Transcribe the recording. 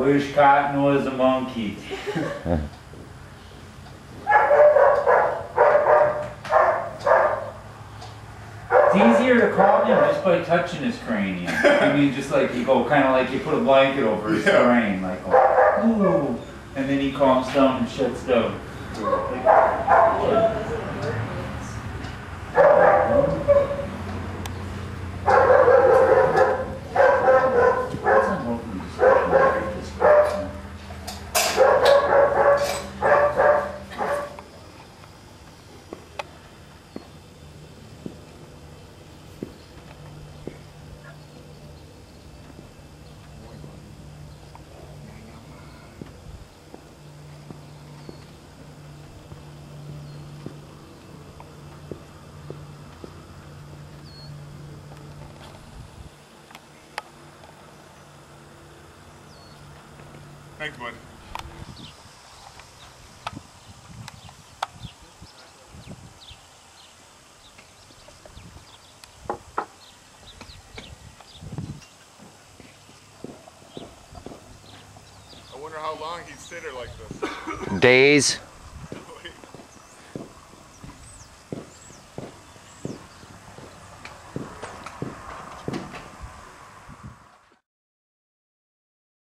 Wish Cotton was a monkey. It's easier to calm him just by touching his cranium. I mean, just like you go, kind of like you put a blanket over his Yeah. brain, like, oh, ooh, and then he calms down and shuts down. That's Thanks, bud. I wonder how long he'd sit there like this. Days.